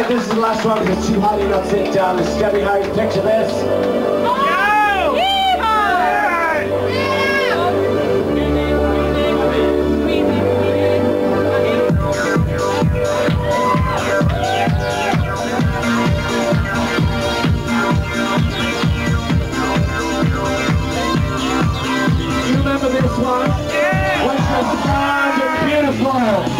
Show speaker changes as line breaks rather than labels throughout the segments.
right, this is the last one because too hot, you're not sitting down. This is Debbie Harry. Picture this. Oh, yeah. You remember this one? Yeah! Which was beautiful!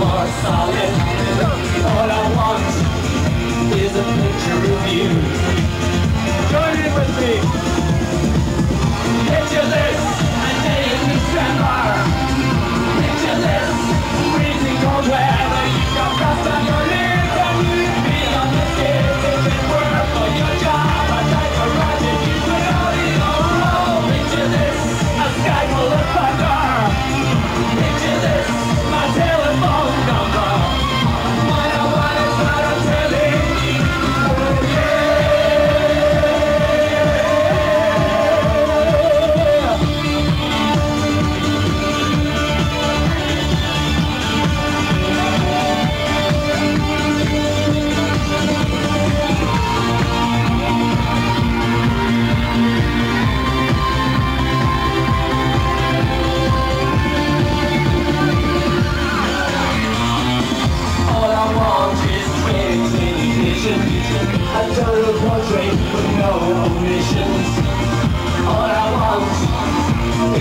more solid All I want is a picture of you Join in with me. Picture this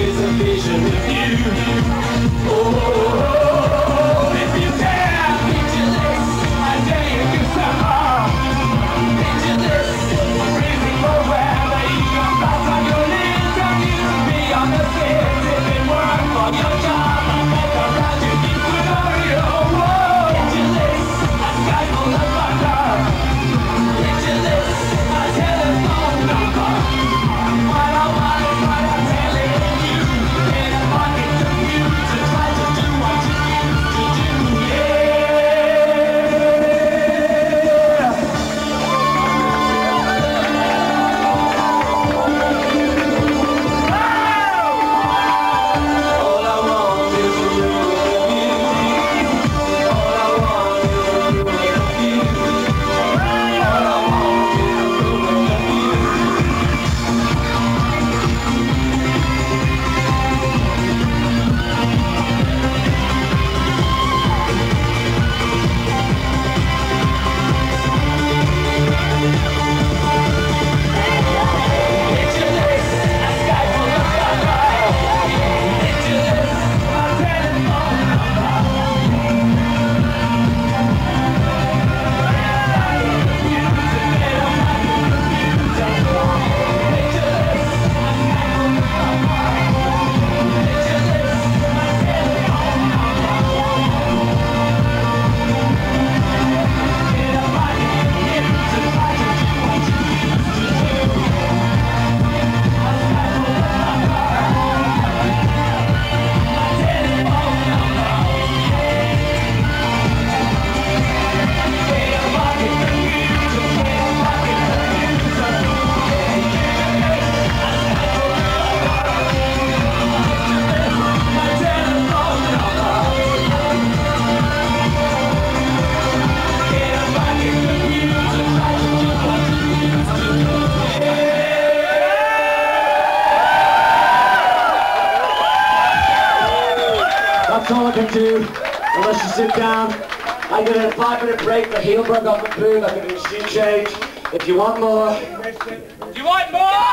is a vision of you. Talking to
two, unless you sit down. I give it a five minute break The heel broke off the boot. I get a shoe change. If you want more.
Do you want more?